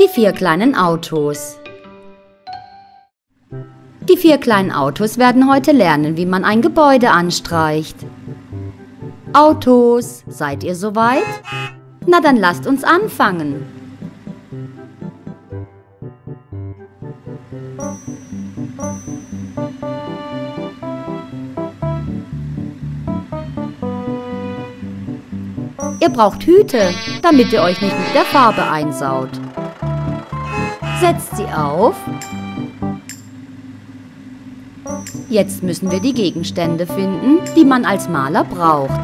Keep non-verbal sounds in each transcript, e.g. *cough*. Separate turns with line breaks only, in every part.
Die vier kleinen Autos. Die vier kleinen Autos werden heute lernen, wie man ein Gebäude anstreicht. Autos, seid ihr soweit? Na dann lasst uns anfangen. Ihr braucht Hüte, damit ihr euch nicht mit der Farbe einsaut. Setzt sie auf. Jetzt müssen wir die Gegenstände finden, die man als Maler braucht.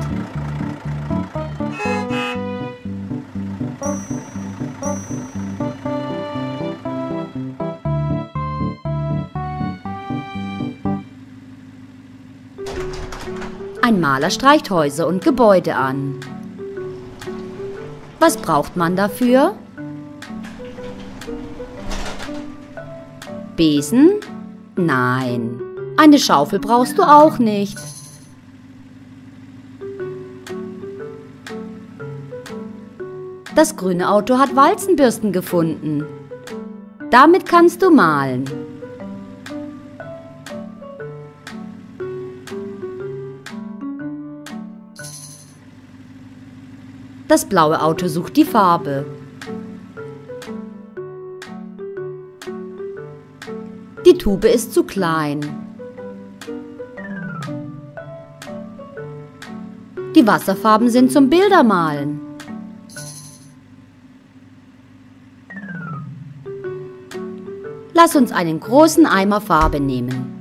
Ein Maler streicht Häuser und Gebäude an. Was braucht man dafür? Besen? Nein. Eine Schaufel brauchst du auch nicht. Das grüne Auto hat Walzenbürsten gefunden. Damit kannst du malen. Das blaue Auto sucht die Farbe. Die Tube ist zu klein. Die Wasserfarben sind zum Bildermalen. Lass uns einen großen Eimer Farbe nehmen.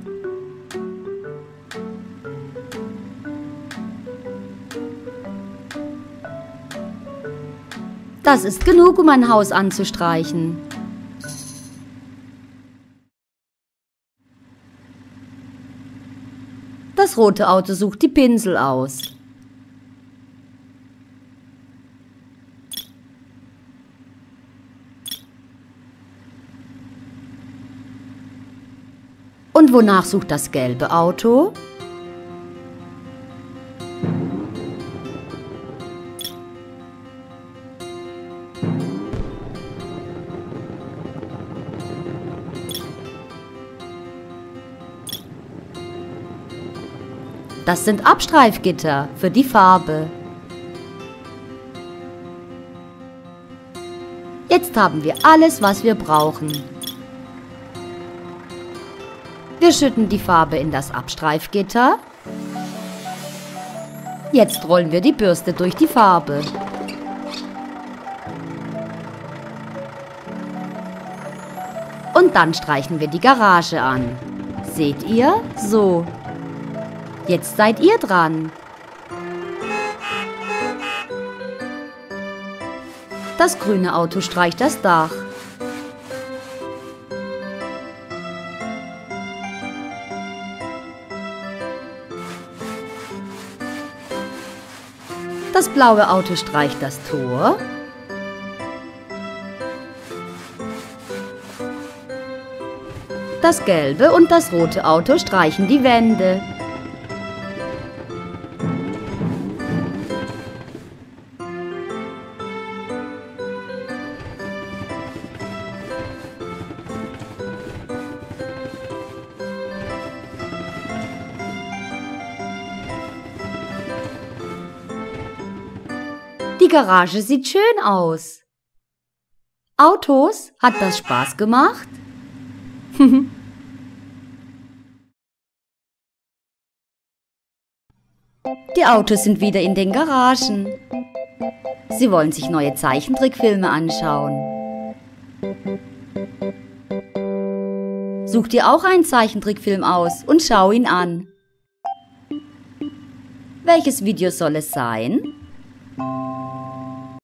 Das ist genug, um ein Haus anzustreichen. Das rote Auto sucht die Pinsel aus. Und wonach sucht das gelbe Auto? Das sind Abstreifgitter für die Farbe. Jetzt haben wir alles, was wir brauchen. Wir schütten die Farbe in das Abstreifgitter. Jetzt rollen wir die Bürste durch die Farbe. Und dann streichen wir die Garage an. Seht ihr? So. Jetzt seid ihr dran. Das grüne Auto streicht das Dach. Das blaue Auto streicht das Tor. Das gelbe und das rote Auto streichen die Wände. Die Garage sieht schön aus. Autos, hat das Spaß gemacht? *laughs* Die Autos sind wieder in den Garagen. Sie wollen sich neue Zeichentrickfilme anschauen. Such dir auch einen Zeichentrickfilm aus und schau ihn an. Welches Video soll es sein?